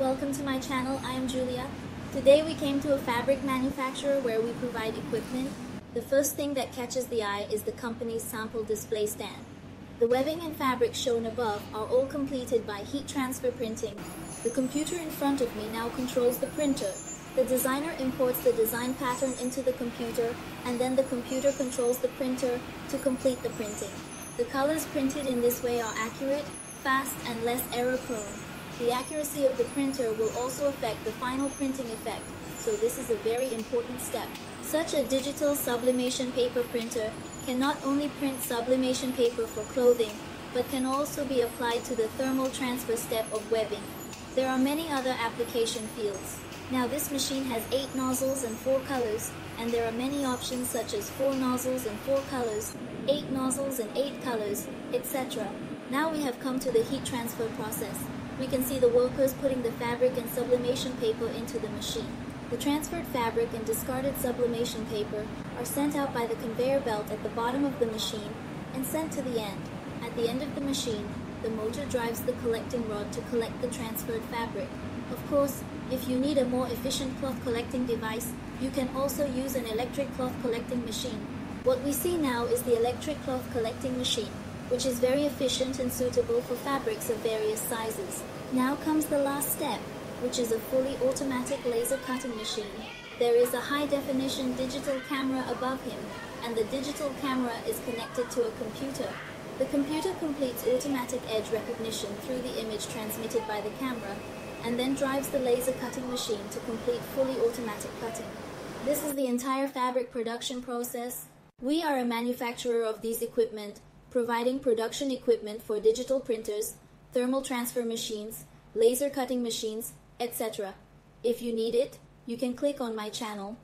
Welcome to my channel. I am Julia. Today we came to a fabric manufacturer where we provide equipment. The first thing that catches the eye is the company's sample display stand. The webbing and fabric shown above are all completed by heat transfer printing. The computer in front of me now controls the printer. The designer imports the design pattern into the computer and then the computer controls the printer to complete the printing. The colors printed in this way are accurate, fast, and less error prone. The accuracy of the printer will also affect the final printing effect, so this is a very important step. Such a digital sublimation paper printer can not only print sublimation paper for clothing, but can also be applied to the thermal transfer step of webbing. There are many other application fields. Now this machine has 8 nozzles and 4 colors, and there are many options such as 4 nozzles and 4 colors, 8 nozzles and 8 colors, etc. Now we have come to the heat transfer process. We can see the workers putting the fabric and sublimation paper into the machine. The transferred fabric and discarded sublimation paper are sent out by the conveyor belt at the bottom of the machine and sent to the end. At the end of the machine, the motor drives the collecting rod to collect the transferred fabric. Of course, if you need a more efficient cloth collecting device, you can also use an electric cloth collecting machine. What we see now is the electric cloth collecting machine which is very efficient and suitable for fabrics of various sizes. Now comes the last step, which is a fully automatic laser cutting machine. There is a high definition digital camera above him, and the digital camera is connected to a computer. The computer completes automatic edge recognition through the image transmitted by the camera, and then drives the laser cutting machine to complete fully automatic cutting. This is the entire fabric production process. We are a manufacturer of these equipment providing production equipment for digital printers, thermal transfer machines, laser cutting machines, etc. If you need it, you can click on my channel